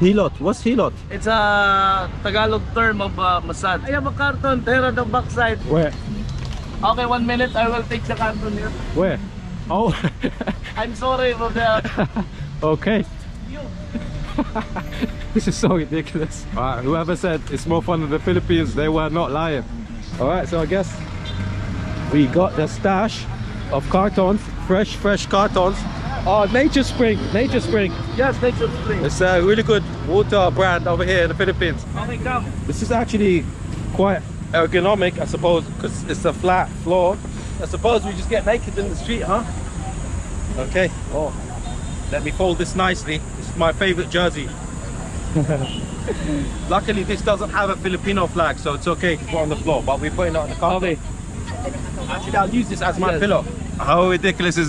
Hilot. What's hilot? It's a Tagalog term of uh, massage. I have a carton there on the backside. Where? Okay, one minute. I will take the carton here. Where? Oh, I'm sorry for the... okay. this is so ridiculous. Alright, whoever said it's more fun in the Philippines, they were not lying. Alright, so I guess we got the stash of cartons, fresh, fresh cartons. Oh, Nature Spring, Nature Spring. Yes, nature spring. It's a really good water brand over here in the Philippines. Okay, come. This is actually quite ergonomic, I suppose, because it's a flat floor. I suppose we just get naked in the street, huh? Okay. Oh, let me fold this nicely. This is my favorite jersey. Luckily, this doesn't have a Filipino flag, so it's okay to put on the floor. But we're putting it on the carpet. Actually, I'll use this as my Yes. pillow. How ridiculous is